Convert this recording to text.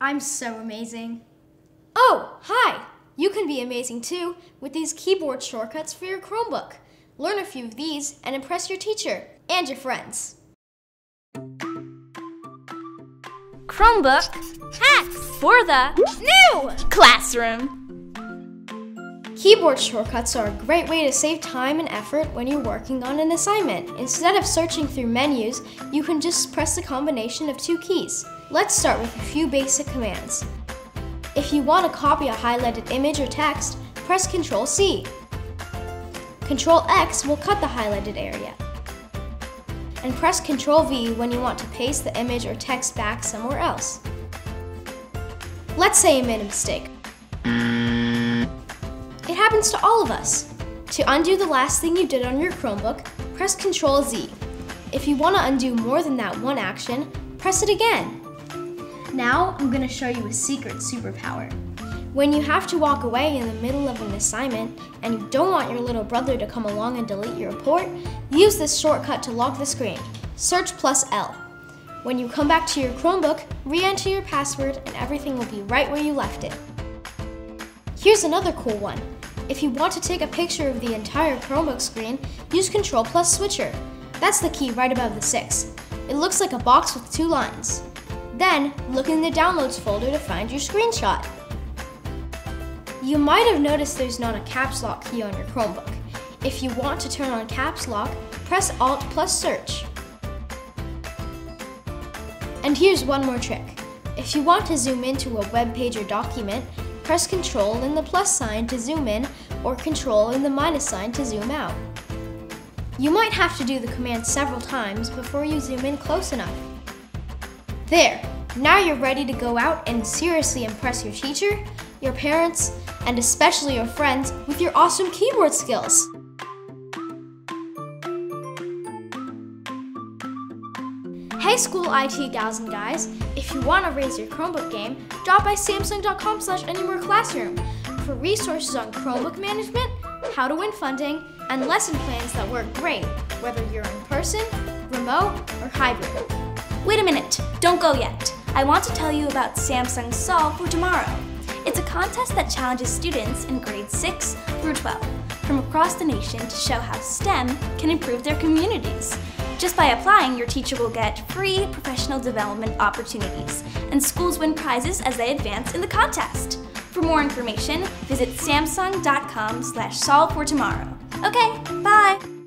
I'm so amazing. Oh, hi! You can be amazing too with these keyboard shortcuts for your Chromebook. Learn a few of these and impress your teacher and your friends. Chromebook hacks for the new classroom. Keyboard shortcuts are a great way to save time and effort when you're working on an assignment. Instead of searching through menus, you can just press the combination of two keys. Let's start with a few basic commands. If you want to copy a highlighted image or text, press Ctrl C. Ctrl X will cut the highlighted area. And press Ctrl V when you want to paste the image or text back somewhere else. Let's say you made a mistake. It happens to all of us. To undo the last thing you did on your Chromebook, press Ctrl Z. If you want to undo more than that one action, press it again. Now I'm going to show you a secret superpower. When you have to walk away in the middle of an assignment and you don't want your little brother to come along and delete your report, use this shortcut to lock the screen. Search plus L. When you come back to your Chromebook, re-enter your password and everything will be right where you left it. Here's another cool one. If you want to take a picture of the entire Chromebook screen, use Control plus Switcher. That's the key right above the 6. It looks like a box with two lines. Then, look in the Downloads folder to find your screenshot. You might have noticed there's not a caps lock key on your Chromebook. If you want to turn on caps lock, press Alt plus Search. And here's one more trick. If you want to zoom into a web page or document, press Control and the plus sign to zoom in or Control and the minus sign to zoom out. You might have to do the command several times before you zoom in close enough. There, now you're ready to go out and seriously impress your teacher, your parents, and especially your friends with your awesome keyboard skills. Hey school IT gals and guys, if you want to raise your Chromebook game, drop by samsung.com slash for resources on Chromebook management, how to win funding, and lesson plans that work great, whether you're in person, remote, or hybrid. Wait a minute, don't go yet. I want to tell you about Samsung Solve for Tomorrow. It's a contest that challenges students in grades 6 through 12 from across the nation to show how STEM can improve their communities. Just by applying, your teacher will get free professional development opportunities, and schools win prizes as they advance in the contest. For more information, visit samsung.com slash solve for tomorrow. Okay, bye!